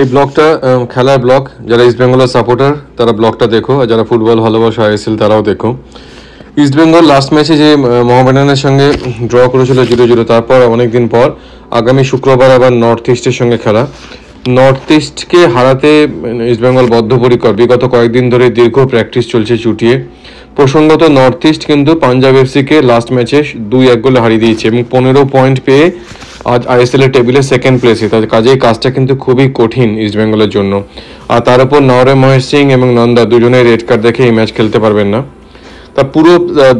এই ব্লগটা খেলার ব্লগ। যারা ইস্ট বেঙ্গলের সাপোর্টার তারা ব্লগটা দেখো, আর যারা ফুটবল ভালোবাসা আইএসএল তারাও দেখো। ইস্ট বেঙ্গল লাস্ট ম্যাচে যে মোহামেডানের সঙ্গে ড্র করেছিল জিরো জিরো তারপর অনেকদিন পর আগামী শুক্রবার আবার নর্থ ইস্টের সঙ্গে খেলা। নর্থ ইস্টকে হারাতে ইস্ট বেঙ্গল বদ্ধপরিকর। বিগত কয়েকদিন ধরে দীর্ঘ প্র্যাকটিস চলছে চুটিয়ে প্রসঙ্গত নর্থ ইস্ট কিন্তু পাঞ্জাব এফসিকে লাস্ট ম্যাচে দুই এক গোলে হারিয়ে দিয়েছে এবং পনেরো পয়েন্ট পেয়ে আজ আইএসএল এর টেবিলে সেকেন্ড প্লেসে তাদের কাজেই কাজটা কিন্তু খুবই কঠিন ইস্ট বেঙ্গলের জন্য। আর তার উপর নরে মহেশ সিং এবং নন্দা দুজনেই রেড কার্ড দেখে এই ম্যাচ খেলতে পারবেন না। তা পুরো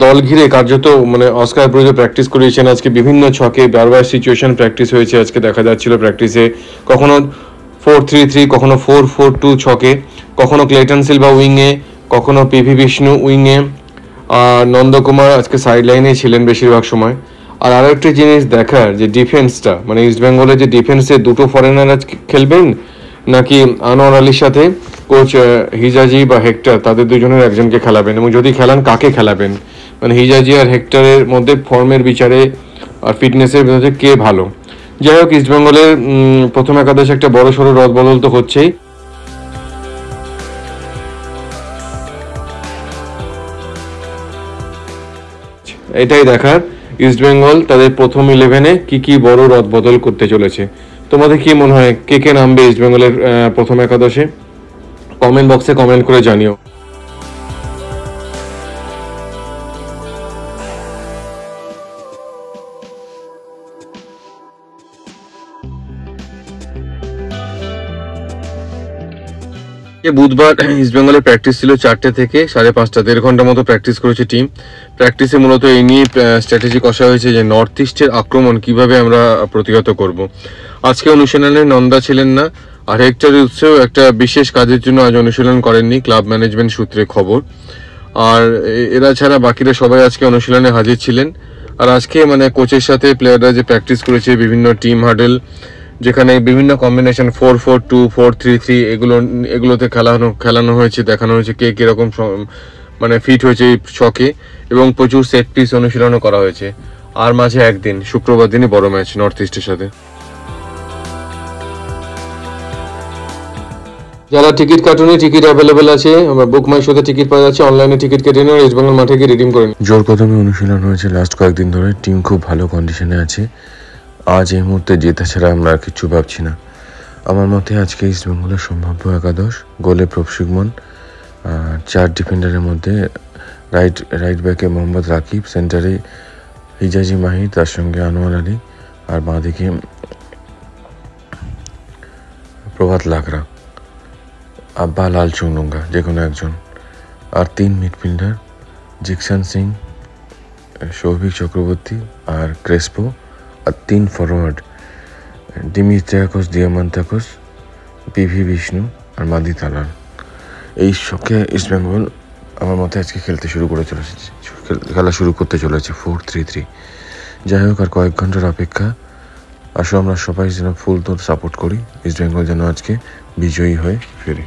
দল ঘিরে কার্যত মানে অস্কার ব্রুজে প্র্যাকটিস করিয়েছেন। আজকে বিভিন্ন ছকে বারবার সিচুয়েশন প্র্যাকটিস হয়েছে। আজকে দেখা যাচ্ছিল প্র্যাকটিসে কখনো ফোর থ্রি থ্রি কখনো ফোর ফোর টু ছকে, কখনো ক্লেটন সিলভা উইংয়ে কখনো পিভি বিষ্ণু উইংয়ে আর নন্দকুমার আজকে সাইড লাইনে ছিলেন বেশিরভাগ সময়। আর আরও একটি জিনিস দেখার, যে ডিফেন্সটা মানে ইস্ট বেঙ্গলের যে ডিফেন্সে দুটো ফরেনার আজ খেলবেন, নাকি আনোয়ার আলীর সাথে কোচ হিজাজি বা হেক্টর, তাদের দুজনের একজনকে খেলাবেন? এবং যদি খেলান, কাকে খেলাবেন? মানে হিজাজি আর হেক্টরের মধ্যে ফর্মের বিচারে আর ফিটনেসের ভিতরে কে ভালো? যাই হোক ইস্টবেঙ্গলের প্রথম একাদশ একটা বড় সড়ো রদ বদল তো হচ্ছেই। এটাই দেখার। ইস্টবেঙ্গল তাদের প্রথম ইলেভেনে কি কি বড় রদ বদল করতে চলেছে? তোমাদের কি মনে হয় কে কে নামবে ইস্টবেঙ্গলের প্রথম একাদশে? কমেন্ট বক্সে কমেন্ট করে জানিও। বুধবার ইস্টবেঙ্গলের প্র্যাকটিস ছিল চারটে থেকে সাড়ে পাঁচটা, দেড় ঘণ্টা মতো প্র্যাকটিস করেছে টিম প্র্যাকটিসে মূলত এই নিয়ে স্ট্র্যাটেজি কষা হয়েছে যে নর্থ ইস্টের আক্রমণ কীভাবে আমরা প্রতিহত করব। আজকে অনুশীলনে নন্দা ছিলেন না, আর হেক্টর উৎসেও একটা বিশেষ কাজের জন্য আজ অনুশীলন করেননি ক্লাব ম্যানেজমেন্ট সূত্রে খবর। আর এরা ছাড়া বাকিরা সবাই আজকে অনুশীলনে হাজির ছিলেন। আর আজকে মানে কোচের সাথে প্লেয়াররা যে প্র্যাকটিস করেছে, বিভিন্ন টিম হাডেল যেখানে বিভিন্ন combination four four two four three three এগুলো, এগুলোতে খেলানো খেলানো হয়েছে, দেখানো হয়েছে কে কীরকম মানে ফিট হয়েছে এই ছকে এবং প্রচুর সেট পিস অনুশীলনও করা হয়েছে। আর মাঝে একদিন, শুক্রবার দিনই বড় ম্যাচ নর্থ ইস্টের সাথে। যারা টিকিট কাটুনি, টিকিট অ্যাভেলেবেল আছে, আমরা বুক মাই শোতে টিকিট পাওয়া যাচ্ছে অনলাইনে টিকিট কেটে নিন ইস্টবেঙ্গল মাঠে গিয়ে রিডিম করে নিন। জোর কদমে অনুশীলন হয়েছে লাস্ট কয়েকদিন ধরে টিম খুব ভালো কন্ডিশনে আছে। আজ এই মুহূর্তে জেতা ছাড়া আমরা আর কিছু ভাবছি না। আমার মতে আজকে ইস্ট বেঙ্গলের সম্ভাব্য একাদশ, গোলে প্রভসুগমন চার ডিফেন্ডারের মধ্যে রাইট রাইট ব্যাকে মোহাম্মদ রাকিব সেন্টারে হিজাজি মাহির, তার সঙ্গে আনোয়ার আলী, আর বাঁদিকে প্রভাত লাকড়া আব্বা লাল চৌনুঙ্গা, যে কোনো একজন। আর তিন মিডফিল্ডার জিকসান সিং সৌভিক চক্রবর্তী আর ক্রেসপো। তিন forward Dimitrios Diamantakos PV Vishnu আর মাদি তালার এই শখে ইস্টবেঙ্গল আমার মতে আজকে খেলতে শুরু করে চলেছে, খেলা শুরু করতে চলেছে ফোর থ্রি থ্রি যাই হোক, আর কয়েক ঘণ্টার অপেক্ষা, আসো আমরা সবাই যেন ফুল তোর সাপোর্ট করি ইস্টবেঙ্গল যেন আজকে বিজয়ী হয়ে ফেরে।